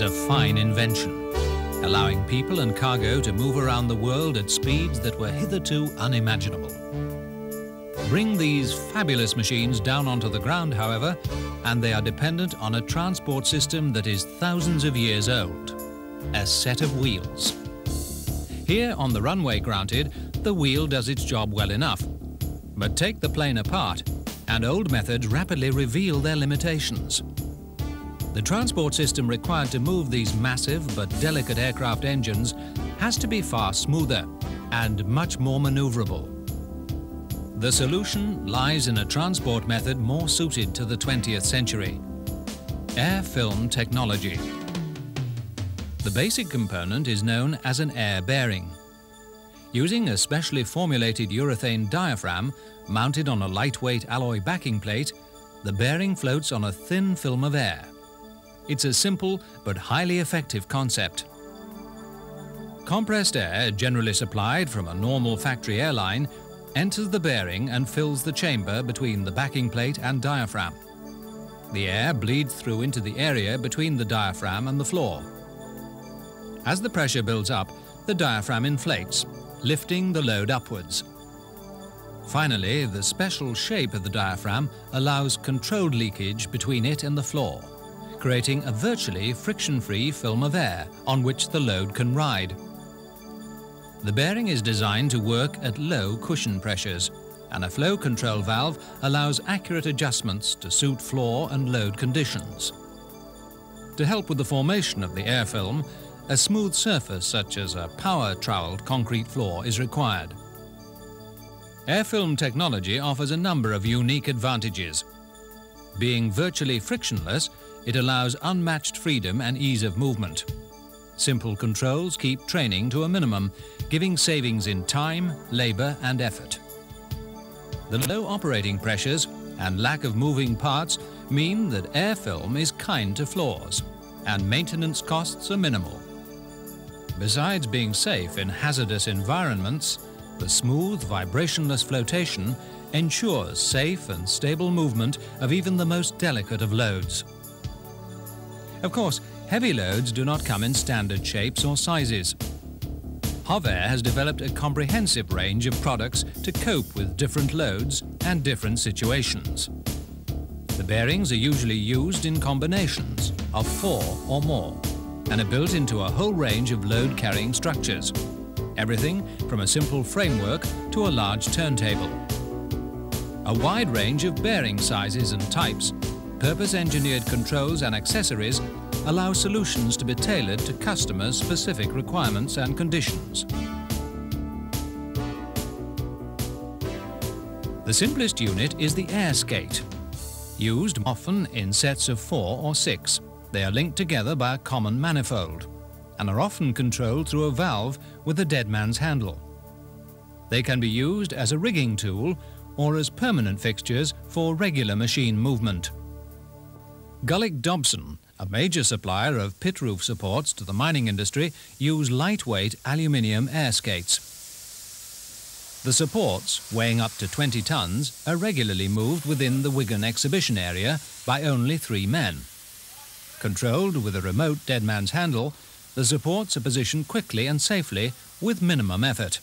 a fine invention, allowing people and cargo to move around the world at speeds that were hitherto unimaginable. Bring these fabulous machines down onto the ground, however, and they are dependent on a transport system that is thousands of years old, a set of wheels. Here on the runway granted, the wheel does its job well enough. But take the plane apart, and old methods rapidly reveal their limitations. The transport system required to move these massive but delicate aircraft engines has to be far smoother and much more maneuverable. The solution lies in a transport method more suited to the 20th century, air film technology. The basic component is known as an air bearing. Using a specially formulated urethane diaphragm mounted on a lightweight alloy backing plate, the bearing floats on a thin film of air. It's a simple but highly effective concept. Compressed air, generally supplied from a normal factory airline, enters the bearing and fills the chamber between the backing plate and diaphragm. The air bleeds through into the area between the diaphragm and the floor. As the pressure builds up, the diaphragm inflates, lifting the load upwards. Finally, the special shape of the diaphragm allows controlled leakage between it and the floor, creating a virtually friction-free film of air on which the load can ride. The bearing is designed to work at low cushion pressures, and a flow control valve allows accurate adjustments to suit floor and load conditions. To help with the formation of the air film, a smooth surface such as a power-troweled concrete floor is required. Airfilm technology offers a number of unique advantages. Being virtually frictionless, it allows unmatched freedom and ease of movement. Simple controls keep training to a minimum, giving savings in time, labour and effort. The low operating pressures and lack of moving parts mean that air film is kind to floors, and maintenance costs are minimal. Besides being safe in hazardous environments, the smooth, vibrationless flotation ensures safe and stable movement of even the most delicate of loads. Of course, heavy loads do not come in standard shapes or sizes. Hovair has developed a comprehensive range of products to cope with different loads and different situations. The bearings are usually used in combinations of four or more and are built into a whole range of load-carrying structures. Everything from a simple framework to a large turntable. A wide range of bearing sizes and types, purpose-engineered controls and accessories allow solutions to be tailored to customers' specific requirements and conditions. The simplest unit is the air skate, used often in sets of four or six. They are linked together by a common manifold and are often controlled through a valve with a dead man's handle. They can be used as a rigging tool or as permanent fixtures for regular machine movement. Gullick Dobson, a major supplier of pit roof supports to the mining industry, use lightweight aluminium air skates. The supports, weighing up to 20 tons, are regularly moved within the Wigan exhibition area by only three men. Controlled with a remote dead man's handle, the supports are positioned quickly and safely with minimum effort.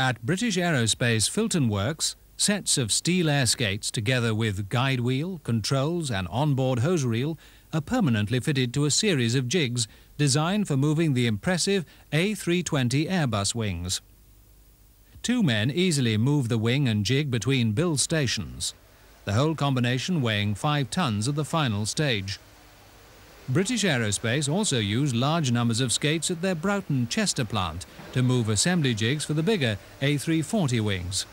At British Aerospace Filton Works, sets of steel air skates together with guide wheel, controls and onboard hose reel are permanently fitted to a series of jigs designed for moving the impressive A320 Airbus wings. Two men easily move the wing and jig between build stations, the whole combination weighing five tons at the final stage. British Aerospace also use large numbers of skates at their Broughton Chester plant to move assembly jigs for the bigger A340 wings.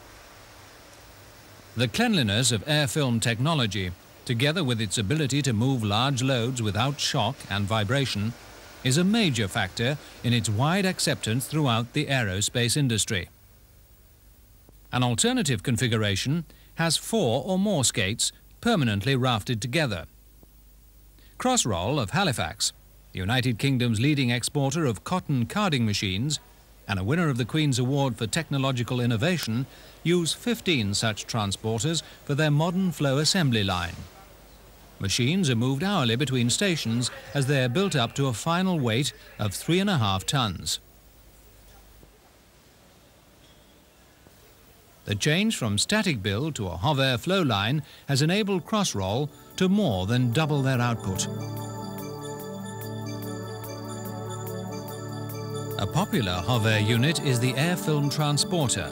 The cleanliness of air film technology, together with its ability to move large loads without shock and vibration, is a major factor in its wide acceptance throughout the aerospace industry. An alternative configuration has four or more skates permanently rafted together. Crosrol of Halifax, the United Kingdom's leading exporter of cotton carding machines, and a winner of the Queen's Award for Technological Innovation, use 15 such transporters for their modern flow assembly line. Machines are moved hourly between stations as they are built up to a final weight of three and a half tons. The change from static build to a HOVAIR flow line has enabled Crosrol to more than double their output. A popular Hovair unit is the air film transporter,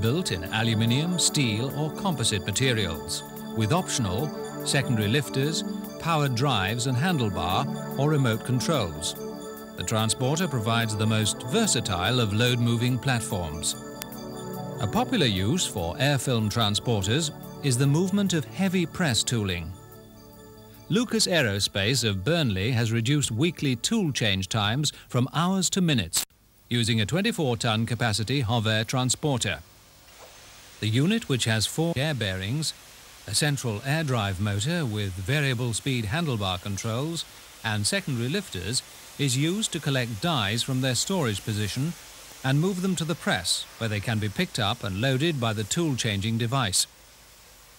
built in aluminium, steel or composite materials, with optional secondary lifters, powered drives and handlebar or remote controls. The transporter provides the most versatile of load-moving platforms. A popular use for air film transporters is the movement of heavy press tooling. Lucas Aerospace of Burnley has reduced weekly tool change times from hours to minutes using a 24-ton capacity HOVAIR transporter. The unit, which has four air bearings, a central air drive motor with variable speed handlebar controls and secondary lifters, is used to collect dies from their storage position and move them to the press, where they can be picked up and loaded by the tool-changing device.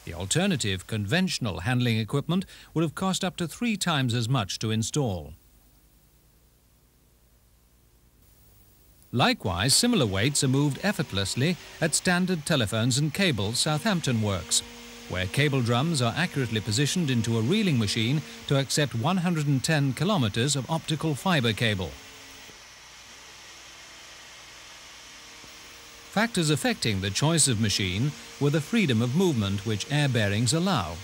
The alternative, conventional handling equipment would have cost up to three times as much to install. Likewise, similar weights are moved effortlessly at Standard Telephones and Cables Southampton Works, where cable drums are accurately positioned into a reeling machine to accept 110 kilometres of optical fibre cable. Factors affecting the choice of machine were the freedom of movement which air bearings allow,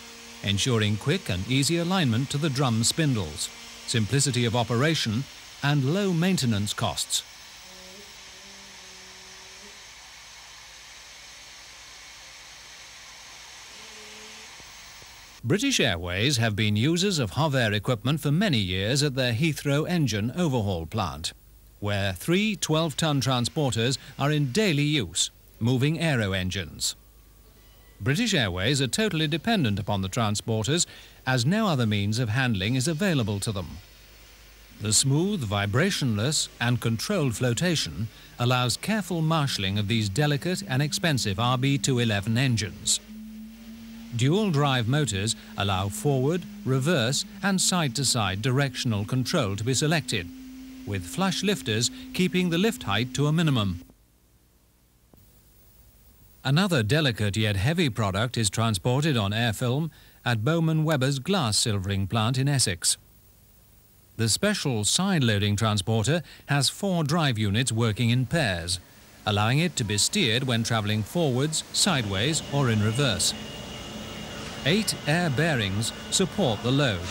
ensuring quick and easy alignment to the drum spindles, simplicity of operation and low maintenance costs. British Airways have been users of HOVAIR equipment for many years at their Heathrow engine overhaul plant, where three 12-ton transporters are in daily use, moving aero engines. British Airways are totally dependent upon the transporters as no other means of handling is available to them. The smooth, vibrationless and controlled flotation allows careful marshalling of these delicate and expensive RB211 engines. Dual drive motors allow forward, reverse and side-to-side -side directional control to be selected, with flush lifters keeping the lift height to a minimum. Another delicate yet heavy product is transported on air film at Bowman Webber's glass silvering plant in Essex. The special side-loading transporter has four drive units working in pairs, allowing it to be steered when travelling forwards, sideways or in reverse. Eight air bearings support the load,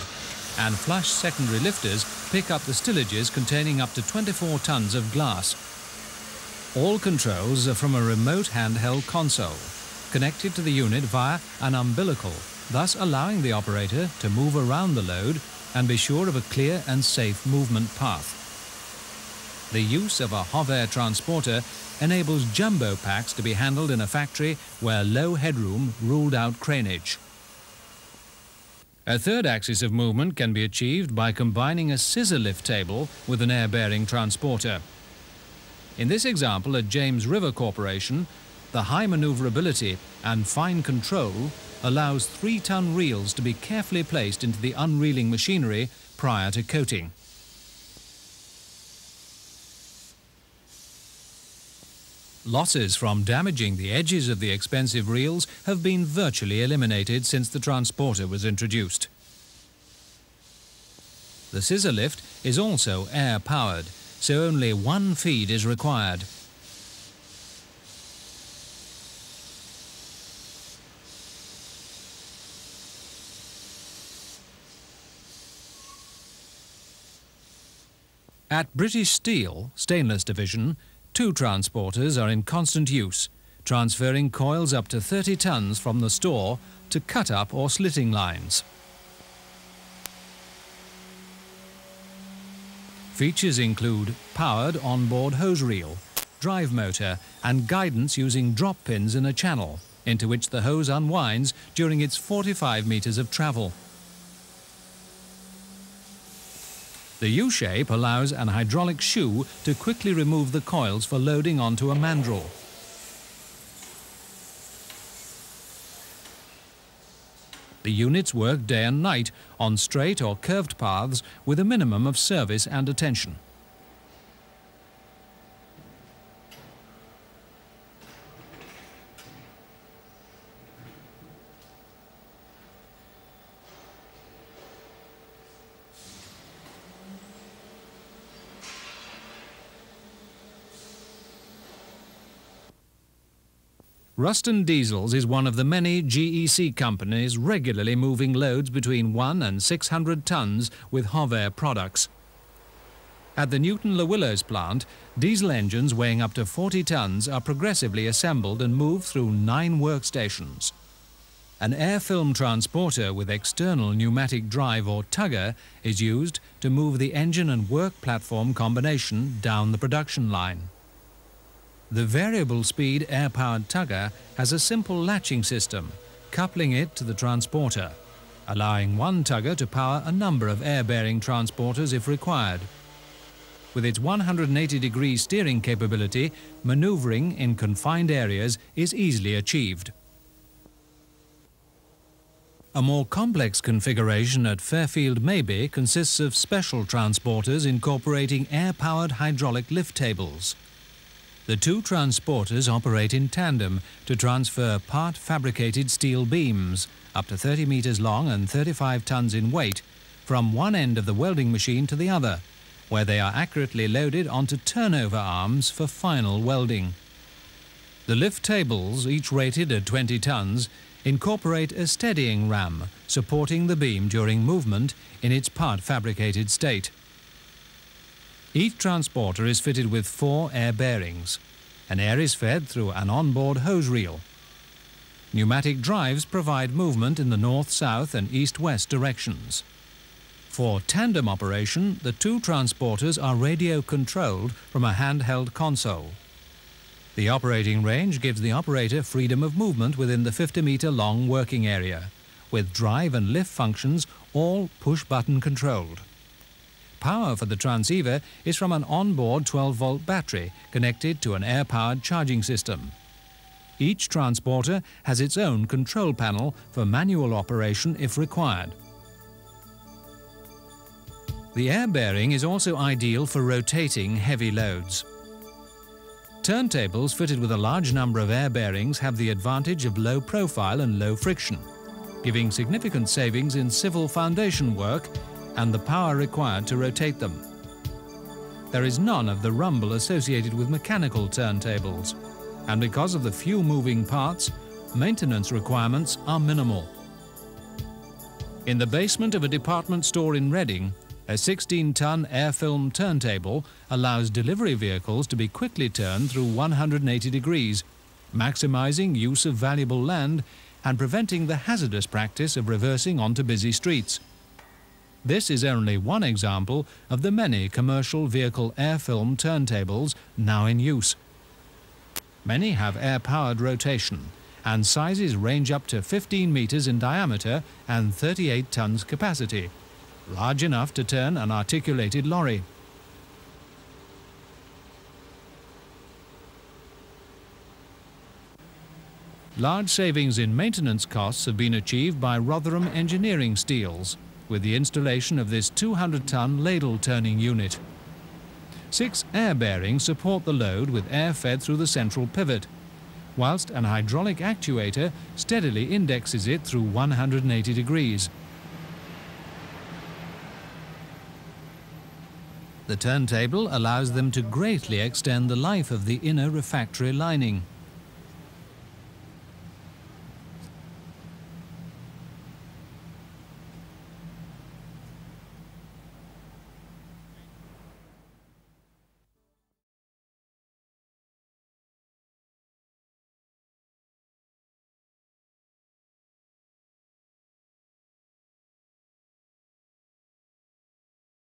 and flush secondary lifters pick up the stillages containing up to 24 tons of glass. All controls are from a remote handheld console, connected to the unit via an umbilical, thus allowing the operator to move around the load and be sure of a clear and safe movement path. The use of a HOVAIR transporter enables jumbo packs to be handled in a factory where low headroom ruled out craneage. A third axis of movement can be achieved by combining a scissor lift table with an air-bearing transporter. In this example at James River Corporation, the high manoeuvrability and fine control allows three-ton reels to be carefully placed into the unreeling machinery prior to coating. Losses from damaging the edges of the expensive reels have been virtually eliminated since the transporter was introduced. The scissor lift is also air-powered, so only one feed is required. At British Steel, Stainless Division, Two transporters are in constant use, transferring coils up to 30 tons from the store to cut-up or slitting lines. Features include powered onboard hose reel, drive motor and guidance using drop pins in a channel into which the hose unwinds during its 45 metres of travel. The U-shape allows an hydraulic shoe to quickly remove the coils for loading onto a mandrel. The units work day and night on straight or curved paths with a minimum of service and attention. Ruston Diesels is one of the many GEC companies regularly moving loads between 1 and 600 tonnes with Hovair products. At the Newton Le Willows plant, diesel engines weighing up to 40 tonnes are progressively assembled and moved through nine workstations. An air film transporter with external pneumatic drive or tugger is used to move the engine and work platform combination down the production line. The variable speed air-powered tugger has a simple latching system, coupling it to the transporter, allowing one tugger to power a number of air-bearing transporters if required. With its 180 degree steering capability, maneuvering in confined areas is easily achieved. A more complex configuration at Fairfield Mabey consists of special transporters incorporating air-powered hydraulic lift tables. The two transporters operate in tandem to transfer part fabricated steel beams, up to 30 metres long and 35 tonnes in weight, from one end of the welding machine to the other, where they are accurately loaded onto turnover arms for final welding. The lift tables, each rated at 20 tonnes, incorporate a steadying ram supporting the beam during movement in its part fabricated state. Each transporter is fitted with four air bearings, and air is fed through an onboard hose reel. Pneumatic drives provide movement in the north-south and east-west directions. For tandem operation, the two transporters are radio-controlled from a handheld console. The operating range gives the operator freedom of movement within the 50-metre long working area, with drive and lift functions all push-button controlled power for the transceiver is from an onboard 12-volt battery connected to an air-powered charging system. Each transporter has its own control panel for manual operation if required. The air bearing is also ideal for rotating heavy loads. Turntables fitted with a large number of air bearings have the advantage of low profile and low friction, giving significant savings in civil foundation work and the power required to rotate them. There is none of the rumble associated with mechanical turntables, and because of the few moving parts, maintenance requirements are minimal. In the basement of a department store in Reading, a 16-ton air-film turntable allows delivery vehicles to be quickly turned through 180 degrees, maximizing use of valuable land and preventing the hazardous practice of reversing onto busy streets. This is only one example of the many commercial vehicle air film turntables now in use. Many have air-powered rotation, and sizes range up to 15 metres in diameter and 38 tonnes capacity, large enough to turn an articulated lorry. Large savings in maintenance costs have been achieved by Rotherham Engineering Steels with the installation of this 200-ton ladle turning unit. Six air bearings support the load with air fed through the central pivot, whilst an hydraulic actuator steadily indexes it through 180 degrees. The turntable allows them to greatly extend the life of the inner refractory lining.